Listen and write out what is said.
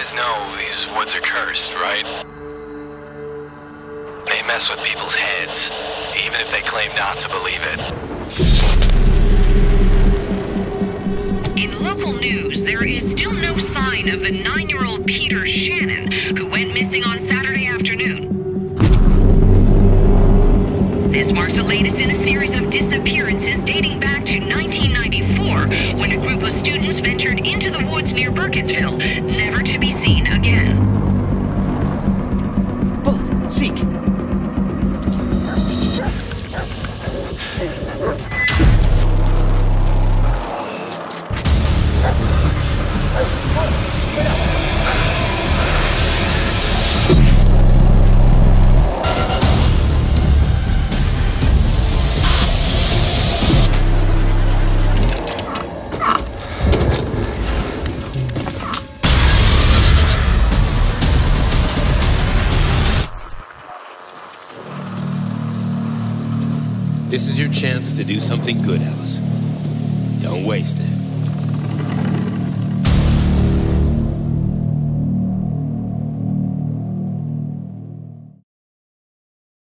guys know these woods are cursed, right? They mess with people's heads, even if they claim not to believe it. In local news, there is still no sign of the nine year old Peter Shannon who went missing on Saturday afternoon. This marks the latest in a series of disappearances when a group of students ventured into the woods near Burkittsville, never to be seen again. Bullet, seek. This is your chance to do something good, Ellis. Don't waste it.